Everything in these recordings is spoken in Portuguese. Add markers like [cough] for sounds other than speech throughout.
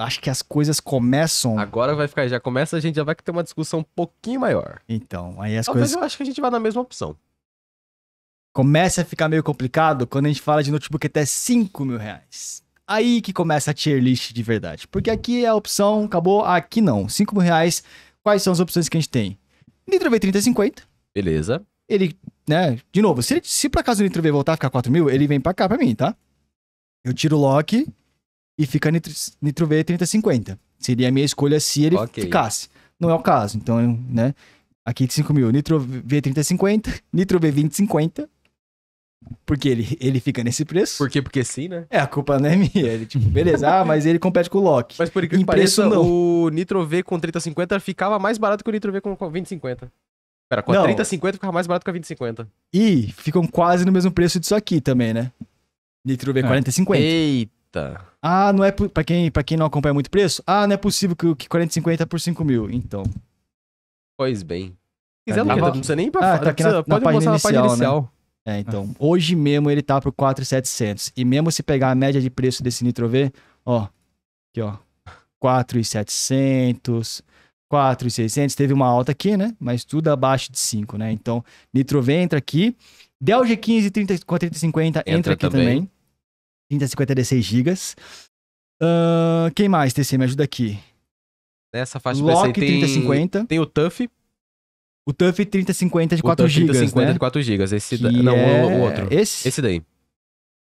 acho que as coisas começam. Agora vai ficar, já começa, a gente já vai ter uma discussão um pouquinho maior. Então, aí as Talvez coisas eu acho que a gente vai na mesma opção. começa a ficar meio complicado quando a gente fala de notebook até 5 mil reais. Aí que começa a tier list de verdade. Porque aqui é a opção, acabou, aqui não. 5 mil reais, quais são as opções que a gente tem? Nitro V3050, Beleza. ele, né, de novo, se, ele- se por acaso o Nitro V voltar a ficar 4 mil, ele vem pra cá pra mim, tá? Eu tiro o lock e fica Nitro, Nitro V 3050. Seria a minha escolha se ele Ok. ficasse. Não é o caso, então, né, aqui de 5 mil, Nitro V 3050, Nitro V 2050, porque ele, ele fica nesse preço. Por quê? Porque sim, né? É, a culpa não é minha. Ele, tipo, [laughs] beleza, ah, mas ele compete com o Loki. Mas por incrível que pareça, não. o Nitro V com 3050 ficava mais barato que o Nitro V com 2050. Pera, com a Não. 3050 ficava mais barato que a 2050. E ficam quase no mesmo preço disso aqui também, né? Nitro V É. 4050. Eita. Ah, não é. Pra quem, pra quem não acompanha muito preço, ah, não é possível que, o- que 4050 é por 5 mil. Então. Pois bem. Cadê? Tava- não precisa nem ir pra Ah, fora, tá aqui na- precisa- na pode página mostrar na página inicial, né? inicial. É, então. Hoje mesmo ele tá por 4,700. E mesmo se pegar a média de preço desse Nitro V, ó. Aqui, ó. 4,700. 4,600. Teve uma alta aqui, né? Mas tudo abaixo de 5, né? Então, Nitro V entra aqui. Dell G15 30, com a 3050 entra, Entra aqui também. também. 3050 de 6 GB. Ahn, quem mais, TC? Me ajuda aqui. Nessa faixa de Lock tem, 3050. tem o Tuff, O TUF 3050 de o 4 Tuff GB, 3050 né? de 4 GB. Esse da... Não, é... o, outro. Esse? Esse daí.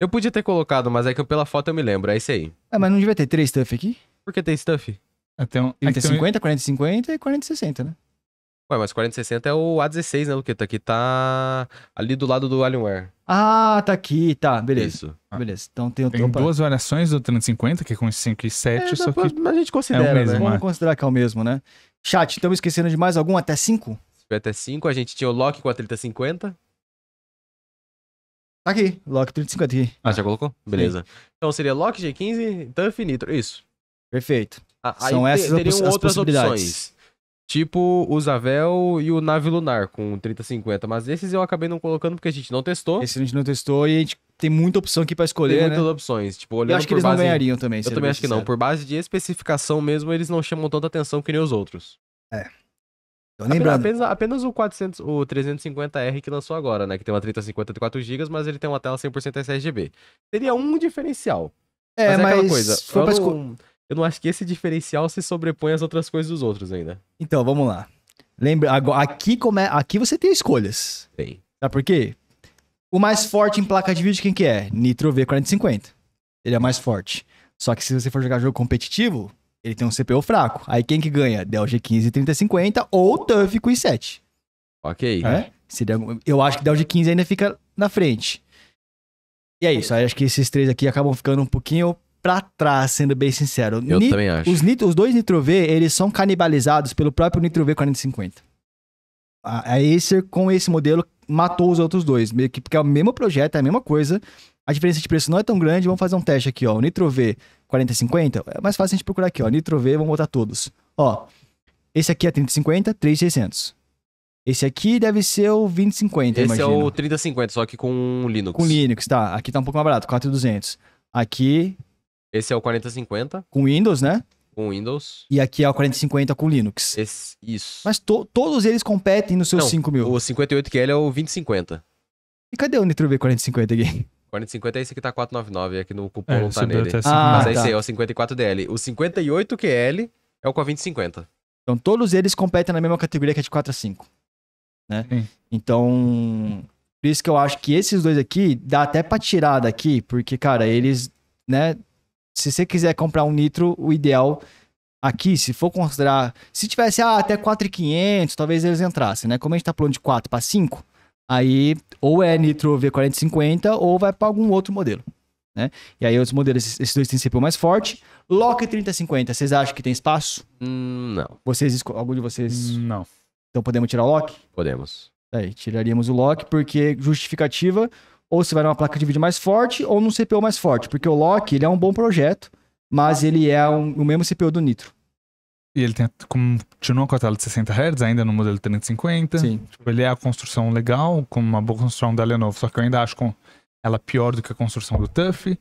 Eu podia ter colocado, mas é que eu- pela foto eu me lembro. É esse aí. Ah, mas não devia ter três TUF aqui? Por que tem esse Tuff? É, tem um, é que tem um- 3050, 4050 e 4060, né? Ué, mas 4060 é o A16, né, Luqueta? Que tá ali do lado do Alienware. Ah, tá aqui, tá, beleza. Isso. Ah. Beleza. Então tem o tem opa, duas variações do 350, que é com 5 e 7, É, só pra- que mas a gente considera, É o mesmo, né? Vamos considerar que é o mesmo, né? Chat, estamos esquecendo de mais algum até 5? Se tiver até 5, a gente tinha o Loki com a 3050. Tá aqui, Lock 3050 aqui. Ah, já colocou? Beleza. Então seria Loki, G15, Tuff e Nitro. Isso. Perfeito. Ah, São aí te- essas teriam as outras possibilidades. opções. Tipo o Zavel e o Nave Lunar com 3050. Mas esses eu acabei não colocando porque a gente não testou. Esse a gente não testou e a gente tem muita opção aqui pra Tem escolher, né? muitas opções. Tipo, olhando Eu acho que por eles não base... ganhariam também. Eu também acho que não. sincero. Por base de especificação mesmo, eles não chamam tanta atenção que nem os outros. Então, lembrando, Apenas, apenas o 400, o 350R que lançou agora, né? Que tem uma 3050 de 4GB, mas ele tem uma tela 100% sRGB. Seria um diferencial. é, mas é mas coisa. se for Eu pra esco- não, eu não acho que esse diferencial se sobrepõe às outras coisas dos outros ainda. Então, vamos lá. Lembra, agora, aqui, come... aqui você tem escolhas. Tem. Sabe por quê? O mais forte em placa de vídeo, quem que é? Nitro V4050. Ele é mais forte. Só que se você for jogar jogo competitivo, ele tem um CPU fraco. Aí quem que ganha? Dell G15 3050 ou TUF com i7. Ok. né? Seria- eu acho que Dell G15 ainda fica na frente. E é isso. Aí acho que esses três aqui acabam ficando um pouquinho pra trás, sendo bem sincero. Eu Ni- também acho. os, nitro, os dois Nitro V, eles são canibalizados pelo próprio Nitro V 4050. A, a Acer, com esse modelo, matou os outros dois. Meio que porque é o mesmo projeto, é a mesma coisa. A diferença de preço não é tão grande. Vamos fazer um teste aqui, ó. O Nitro V 4050, é mais fácil a gente procurar aqui, ó. Nitro V, vamos botar todos. Ó, esse aqui é 3050, 3600. Esse aqui deve ser o 2050, Esse é imagino. o 3050, só que com Linux. Com Linux, tá. Aqui tá um pouco mais barato, 4200. Aqui Esse é o 4050 com Windows, né? com Windows. E aqui é o 4050 com Linux. Esse, isso. Mas to- todos eles competem nos seus Não, 5 mil. O 58QL é o 2050. E cadê o Nitro V4050 aqui? 4050 é esse que tá 499, aqui no cupom é, não tá subiu nele. até Ah, 5 Mas tá. esse aí é o 54DL. O 58QL é o com a 2050. Então todos eles competem na mesma categoria que é de 4 a 5. Né? Sim. Então, por isso que eu acho que esses dois aqui dá até pra tirar daqui, porque, cara, eles, né? Se você quiser comprar um Nitro, o ideal aqui, se for considerar. Se tivesse ah, até 4,500, talvez eles entrassem, né? Como a gente tá falando de 4 para 5, aí ou é Nitro V4050 ou vai para algum outro modelo. Né? E aí, outros modelos, esses- dois têm CPU mais forte. Lock 3050, vocês acham que tem espaço? Hum, não, Vocês, algum de vocês. Não. Então podemos tirar o lock? podemos. Aí, tiraríamos o lock, porque justificativa, ou você vai numa placa de vídeo mais forte, ou num CPU mais forte. Porque o lock, ele é um bom projeto, mas ele é um- o mesmo CPU do Nitro. E ele tem, continua com a tela de 60 Hz ainda no modelo 3050. Sim. Tipo, ele é a construção legal, com uma boa construção da Lenovo, só que eu ainda acho com ela pior do que a construção do TUF.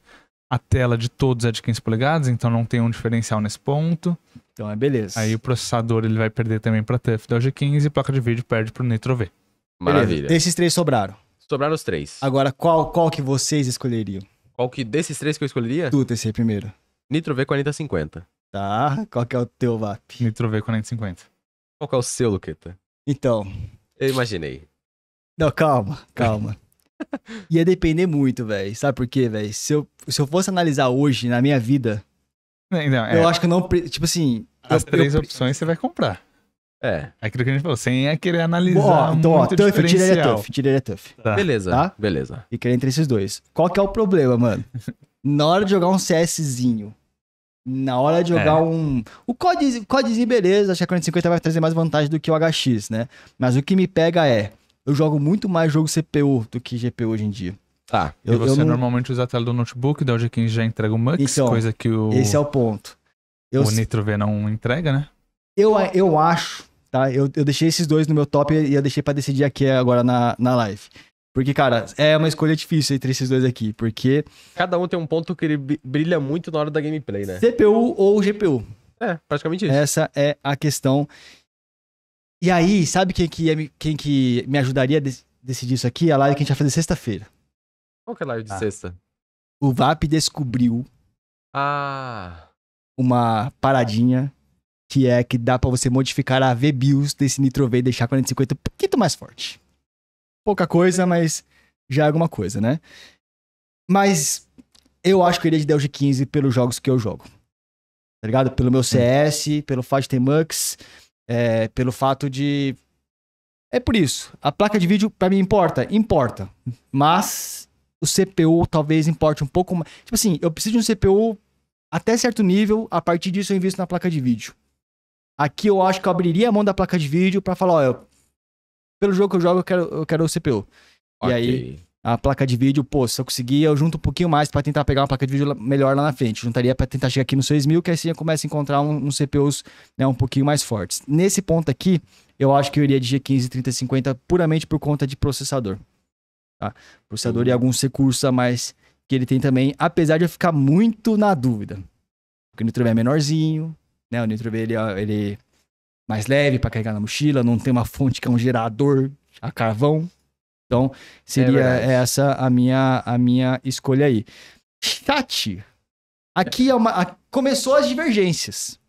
A tela de todos é de 15 polegadas, então não tem um diferencial nesse ponto. Então é beleza. Aí o processador ele vai perder também para TUF da G15 e placa de vídeo perde pro Nitro V. Beleza. Maravilha. Esses três sobraram. Sobraram os três. Agora, qual, qual que vocês escolheriam? Qual que desses três que eu escolheria? Tu, TC, primeiro. Nitro V4050. Tá, qual que é o teu VAP? Nitro V 4050. Qual que é o seu, Luqueta? Então, Eu imaginei. não, calma, calma. [laughs] Ia depender muito, velho. Sabe por quê, velho? Se eu, se eu fosse analisar hoje, na minha vida, Não, é, eu acho que eu não... Tipo assim... as eu- três eu- opções você vai comprar. É. É aquilo que a gente falou, sem é querer analisar Ó, então, ó, muito diferencial. Tuff, tiraria Tuff. Tá. Beleza. Tá? Beleza. Fica entre esses dois. Qual que é o problema, mano? [laughs] Na hora de jogar um CSzinho, na hora de jogar É. um... O COD, CODzinho, beleza, acho que a 4050 vai trazer mais vantagem do que o HX, né? Mas o que me pega é, eu jogo muito mais jogo CPU do que GPU hoje em dia. Tá. E Eu, você eu não- normalmente usa a tela do notebook, da G15 já entrega o Mux, Então, coisa que o, Esse é o ponto. Eu, o Nitro V não entrega, né? eu, eu acho, tá? Eu, eu deixei esses dois no meu top e eu deixei pra decidir aqui agora na, na live. Porque, cara, é uma escolha difícil entre esses dois aqui. Porque Cada um tem um ponto que ele bri- brilha muito na hora da gameplay, né? CPU ou GPU. É, praticamente isso. Essa é a questão. E aí, sabe quem que, me- quem que me ajudaria a de- decidir isso aqui? A live que a gente vai fazer sexta-feira. Qual que é a live de Ah. sexta? O VAP descobriu Ah. uma paradinha que é que dá pra você modificar a V-BIOS desse Nitro V e deixar 4050 um pouquinho mais forte. Pouca coisa, mas já é alguma coisa, né? Mas eu acho que eu iria de Dell G15 pelos jogos que eu jogo. Tá ligado? Pelo meu CS, pelo fato de ter Mux, é, pelo fato de. É por isso. A placa de vídeo, pra mim, importa? Importa. Mas o CPU talvez importe um pouco mais. Tipo assim, eu preciso de um CPU até certo nível, a partir disso eu invisto na placa de vídeo. Aqui eu acho que eu abriria a mão da placa de vídeo pra falar, ó, eu- pelo jogo que eu jogo, eu quero, eu quero o CPU. E ok. aí? A placa de vídeo, pô, se eu conseguir, eu junto um pouquinho mais pra tentar pegar uma placa de vídeo melhor lá na frente. Juntaria pra tentar chegar aqui no 6000, que assim eu começo a encontrar um- uns CPUs né, um pouquinho mais fortes. Nesse ponto aqui, eu acho que eu iria de G15 3050 puramente por conta de processador. Tá? Processador e Uhum. alguns recursos a mais que ele tem também, apesar de eu ficar muito na dúvida. Porque o Nitro é menorzinho, né? O Nitro V ele, é- ele é mais leve pra carregar na mochila, não tem uma fonte que é um gerador a carvão. Então, seria verdade. essa a minha, a minha escolha aí. Chat. Aqui é uma. a- começou as divergências.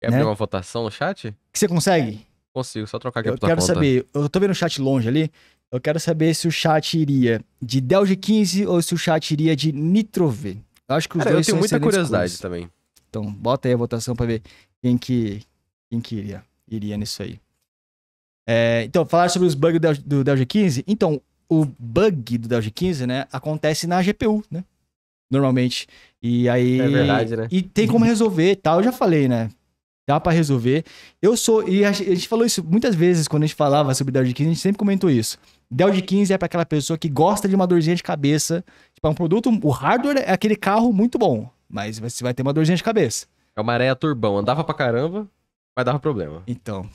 Quer abrir né? uma votação no chat? Que você consegue? Consigo, só trocar aqui Eu quero conta. saber. Eu tô vendo o chat longe ali. Eu quero saber se o chat iria de Dell G15 ou se o chat iria de Nitro V. Eu acho que os Cara, eu dois tenho são muita curiosidade também. Então, bota aí a votação pra ver quem que, quem que iria, iria nisso aí. É, então, falar sobre os bugs do, Dell- do Dell G15. Então, o bug do Dell G15, né, acontece na GPU, né? Normalmente. E aí... É verdade, né? E tem como resolver e tal, eu já falei, né? Dá pra resolver. Eu sou... E a gente falou isso muitas vezes quando a gente falava sobre Dell G15, a gente sempre comentou isso. Dell G15 é pra aquela pessoa que gosta de uma dorzinha de cabeça. Tipo, é um produto... O hardware é aquele carro muito bom, mas você vai ter uma dorzinha de cabeça. É uma areia turbão. Andava pra caramba, mas dava problema. Então...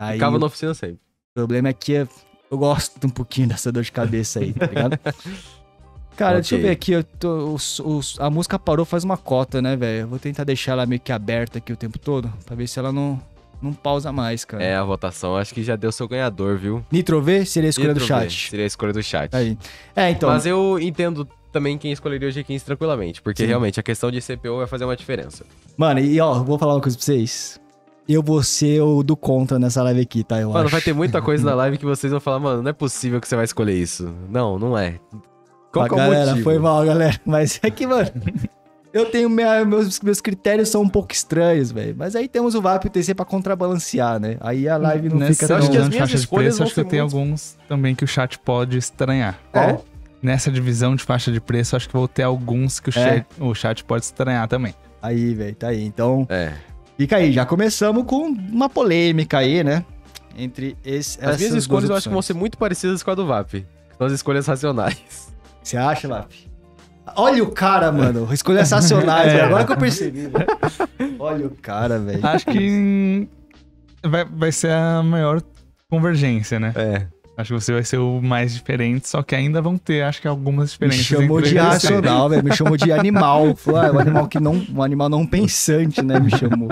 Aí Ficava o na oficina sempre. problema é que eu gosto um pouquinho dessa dor de cabeça aí, tá ligado? [laughs] Cara, deixa eu ver aqui. eu tô- os- os- a música parou faz uma cota, né, velho? Eu vou tentar deixar ela meio que aberta aqui o tempo todo, pra ver se ela não, não pausa mais, cara. É, a votação acho que já deu seu ganhador, viu? Nitro V seria a escolha do Nitro V, chat. Seria a escolha do chat. Aí. É, então. Mas eu entendo também quem escolheria o G15 tranquilamente, porque Sim. realmente a questão de CPU vai fazer uma diferença. Mano, e ó, vou falar uma coisa pra vocês. Eu vou ser o do contra nessa live aqui, tá? Eu Mano, acho. vai ter muita coisa na [laughs] live que vocês vão falar, mano, não é possível que você vai escolher isso. Não, não é. Qual Ah, que é o galera, motivo? foi mal, galera. [laughs] Mas é que, mano. Eu tenho. minha- meus, meus critérios são um pouco estranhos, velho. Mas aí temos o VAP e o TC pra contrabalancear, né? Aí a live não Nessa fica eu acho tão. que as minhas escolhas preço, vão acho que tem muito- alguns também que o chat pode estranhar. Qual? Nessa divisão de faixa de preço, acho que vou ter alguns que o, É. chat, o chat pode estranhar também. Aí, velho, tá aí. Então, É. fica aí. Já começamos com uma polêmica aí, né? Entre esse, As minhas essas escolhas duas eu acho que vão ser muito parecidas com a do VAP. São as escolhas racionais. Você acha, VAP? Olha o cara, mano. Escolhas [laughs] racionais, É. velho. Agora que eu percebi. Olha o cara, velho. Acho que vai, vai ser a maior convergência, né? É. Acho que você vai ser o mais diferente, só que ainda vão ter, acho que algumas Me diferenças. chamou entre de você. irracional, velho. Me chamou de animal. Falou, ah, um animal que não. Um animal não pensante, né? Me chamou.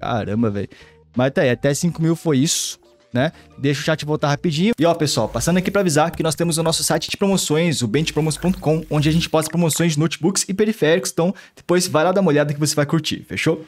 Caramba, velho. Mas tá aí, até 5 mil foi isso, né? Deixa o chat voltar rapidinho. E ó, pessoal, passando aqui pra avisar que nós temos o nosso site de promoções, o benchpromos.com, onde a gente posta promoções de notebooks e periféricos. Então, depois vai lá dar uma olhada que você vai curtir, fechou?